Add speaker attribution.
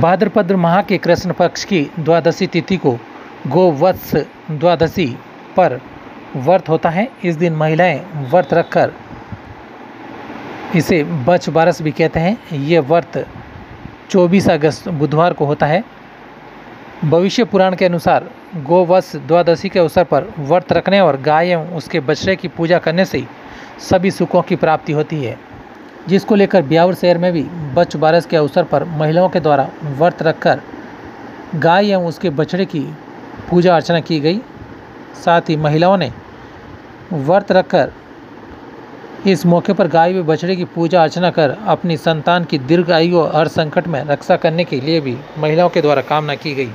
Speaker 1: भाद्रपद माह के कृष्ण पक्ष की द्वादशी तिथि को गोवत्स द्वादशी पर व्रत होता है। इस दिन महिलाएँ व्रत रखकर इसे बच बारस भी कहते हैं। ये व्रत 24 अगस्त बुधवार को होता है। भविष्य पुराण के अनुसार गोवत्स द्वादशी के अवसर पर व्रत रखने और गाय एवं उसके बछड़े की पूजा करने से सभी सुखों की प्राप्ति होती है। जिसको लेकर ब्यावर शहर में भी बच बारस के अवसर पर महिलाओं के द्वारा व्रत रखकर गाय एवं उसके बछड़े की पूजा अर्चना की गई। साथ ही महिलाओं ने व्रत रखकर इस मौके पर गाय व बछड़े की पूजा अर्चना कर अपनी संतान की दीर्घ आयु और हर संकट में रक्षा करने के लिए भी महिलाओं के द्वारा कामना की गई।